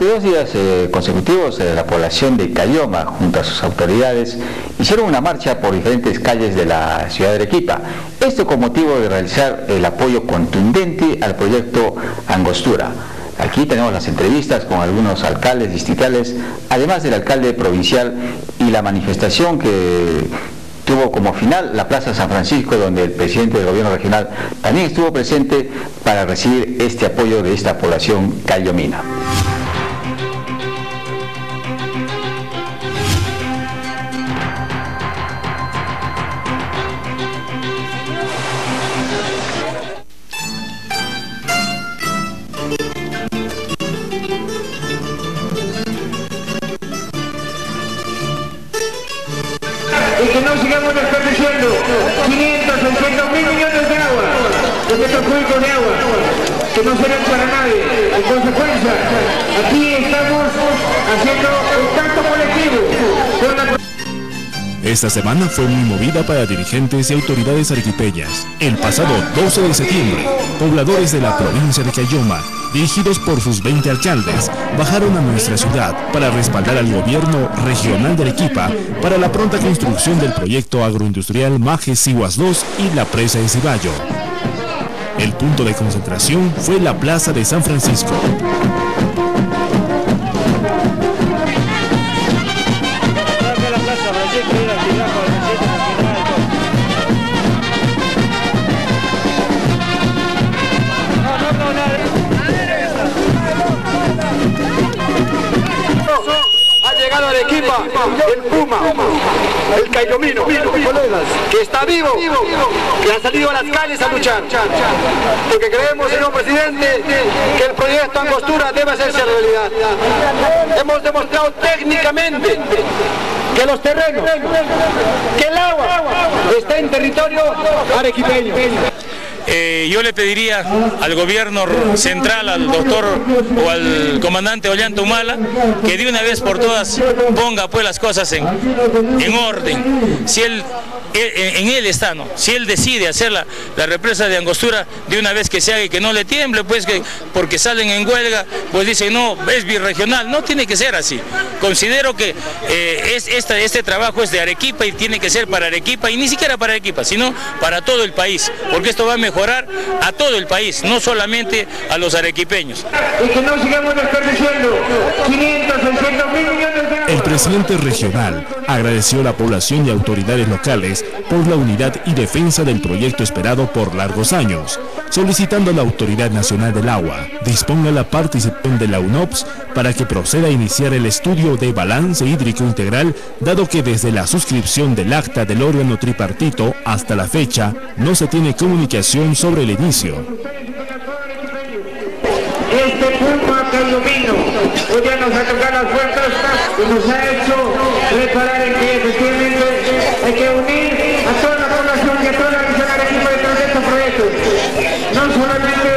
Dos días eh, consecutivos, eh, la población de Cayoma, junto a sus autoridades, hicieron una marcha por diferentes calles de la ciudad de Arequipa. Esto con motivo de realizar el apoyo contundente al proyecto Angostura. Aquí tenemos las entrevistas con algunos alcaldes distritales, además del alcalde provincial y la manifestación que tuvo como final la Plaza San Francisco, donde el presidente del gobierno regional también estuvo presente para recibir este apoyo de esta población cayomina. Agua, que no para nadie. En consecuencia, aquí estamos haciendo un pacto colectivo la esta semana fue muy movida para dirigentes y autoridades arequipeñas. El pasado 12 de septiembre, pobladores de la provincia de Cayoma, dirigidos por sus 20 alcaldes, bajaron a nuestra ciudad para respaldar al gobierno regional de Arequipa para la pronta construcción del proyecto agroindustrial Majes Siguas 2 y la presa de Ciballo. El punto de concentración fue la Plaza de San Francisco. Está vivo, que ha salido a las calles a luchar. Porque creemos, señor presidente, que el proyecto Angostura debe hacerse realidad. Hemos demostrado técnicamente que los terrenos, que el agua está en territorio arequipeño. Eh, yo le pediría al gobierno central, al doctor o al comandante Ollanta Humala, que de una vez por todas ponga pues las cosas en, en orden. Si él, en él está, ¿no? Si él decide hacer la, la, represa de Angostura, de una vez que se haga y que no le tiemble, pues que porque salen en huelga, pues dicen, no, es birregional. No tiene que ser así. Considero que eh, es, esta, este trabajo es de Arequipa y tiene que ser para Arequipa, y ni siquiera para Arequipa, sino para todo el país, porque esto va a mejorar a todo el país, no solamente a los arequipeños. Y que no sigamos desperdiciando 500, 600 mil millones de El presidente regional agradeció a la población y autoridades locales por la unidad y defensa del proyecto esperado por largos años, solicitando a la Autoridad Nacional del Agua disponga la participación de la UNOPS para que proceda a iniciar el estudio de balance hídrico integral, dado que desde la suscripción del acta del órgano tripartito hasta la fecha no se tiene comunicación sobre el inicio. Puma Cayomino hoy ya nos ha tocado las puertas y nos ha hecho reparar en que efectivamente hay que unir a toda la población y a toda la región arequipa detrás de estos proyectos. No solamente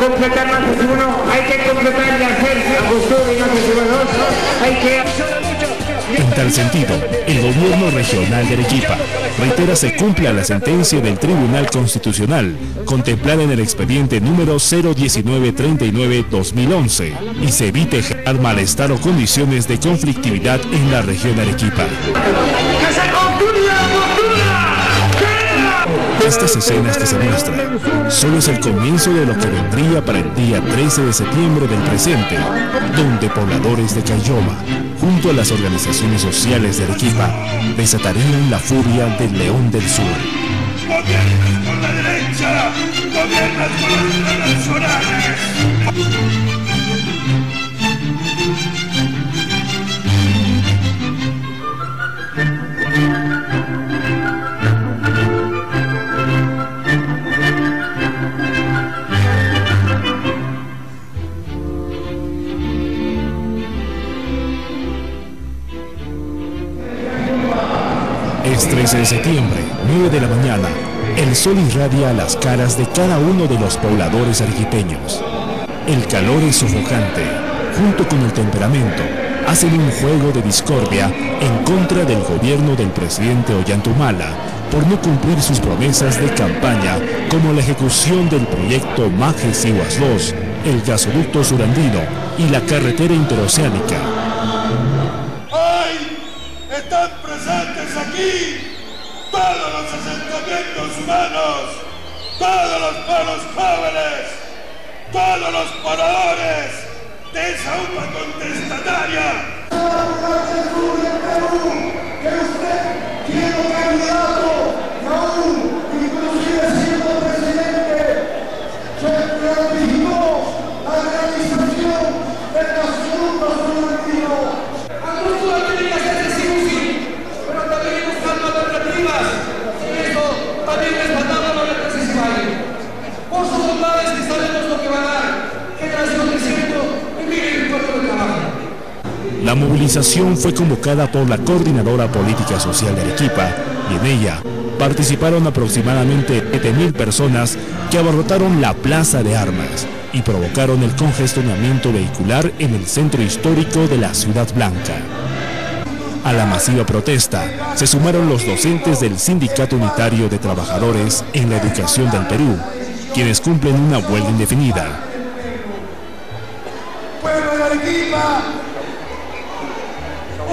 completar más uno, hay que completar y hacer a y no se dos, hay que En tal sentido, el gobierno regional de Arequipa reitera se cumpla la sentencia del Tribunal Constitucional contemplada en el expediente número 01939-2011 y se evite generar malestar o condiciones de conflictividad en la región Arequipa. Estas escenas que se muestran solo es el comienzo de lo que vendría para el día 13 de septiembre del presente, donde pobladores de Cayoma, junto a las organizaciones sociales de Arequipa, desatarían la furia del León del Sur. Internacionales. Es 13 de septiembre, 9 de la mañana. El sol irradia las caras de cada uno de los pobladores arequipeños. El calor es sofocante, junto con el temperamento, hacen un juego de discordia en contra del gobierno del presidente Ollantumala por no cumplir sus promesas de campaña como la ejecución del proyecto Majes Iguas 2 el gasoducto surandino y la carretera interoceánica. Aquí todos los asentamientos humanos, todos los pueblos jóvenes, todos los moradores de esa UPA contestataria. que usted tiene candidato y aún inclusive siendo presidente se reivindicó la realización del gasoducto surandino. A nosotros tiene que hacerse sí o sí, pero también buscando alternativas. Y eso también respaldando lo que se vale. Por sus bondades que sabemos lo que va a dar, generación creciendo y miren el puerto de trabajo. La movilización fue convocada por la Coordinadora Política Social de Arequipa y en ella participaron aproximadamente 7.000 personas que abarrotaron la Plaza de Armas y provocaron el congestionamiento vehicular en el centro histórico de la Ciudad Blanca. A la masiva protesta se sumaron los docentes del Sindicato Unitario de Trabajadores en la Educación del Perú, quienes cumplen una huelga indefinida.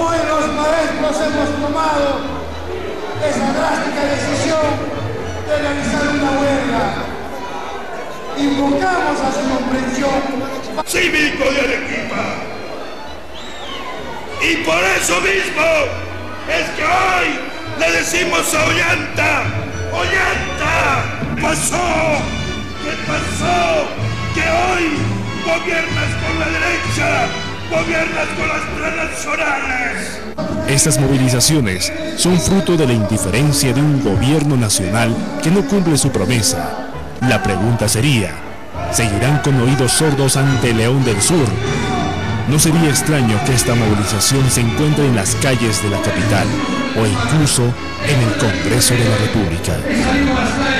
Hoy los maestros hemos tomado esa drástica decisión de realizar una huelga. Invocamos a su comprensión cívico de Arequipa. Y por eso mismo es que hoy le decimos a Ollanta, Ollanta, pasó, ¿qué pasó? Que hoy gobiernas con la derecha, gobiernas con las transnacionales. Estas movilizaciones son fruto de la indiferencia de un gobierno nacional que no cumple su promesa. La pregunta sería, ¿seguirán con oídos sordos ante León del Sur? No sería extraño que esta movilización se encuentre en las calles de la capital o incluso en el Congreso de la República.